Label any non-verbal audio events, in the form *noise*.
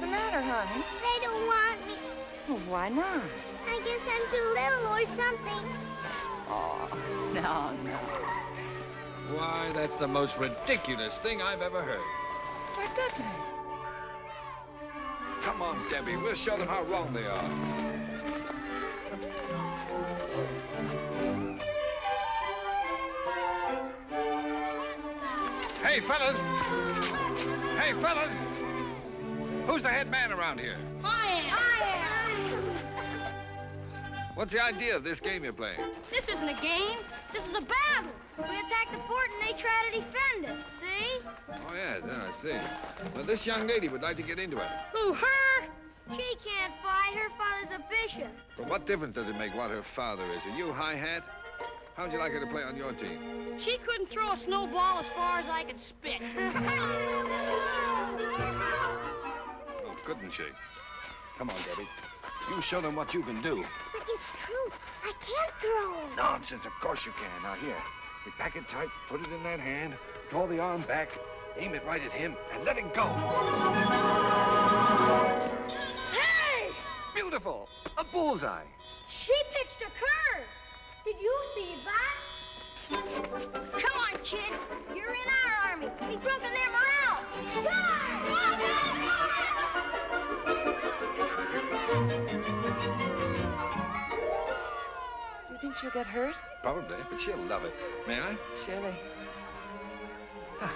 Debbie? They don't want me. Well, why not? I guess I'm too little or something. Oh, *laughs* no, no. Why, that's the most ridiculous thing I've ever heard. Why, Dudley? Come on, Debbie. We'll show them how wrong they are. Hey, fellas! Hey, fellas! Who's the head man around here? I am. I am. What's the idea of this game you're playing? This isn't a game. This is a battle. We attack the fort and they try to defend it. See? Oh, yeah, then I see. Well, this young lady would like to get into it. Who, her? She can't fight. Her father's a bishop. But what difference does it make what her father is? Are you hi-hat? How'd you like her to play on your team? She couldn't throw a snowball as far as I could spit. *laughs* couldn't she? Come on, Debbie. You show them what you can do. But it's true. I can't throw. Nonsense, of course you can. Now, here. You pack it tight, put it in that hand, draw the arm back, aim it right at him, and let it go. Hey! Beautiful! A bullseye. She pitched a curve. Did you see that? Come on, kid. You think she'll get hurt? Probably, but she'll love it. May I? Surely. Ah.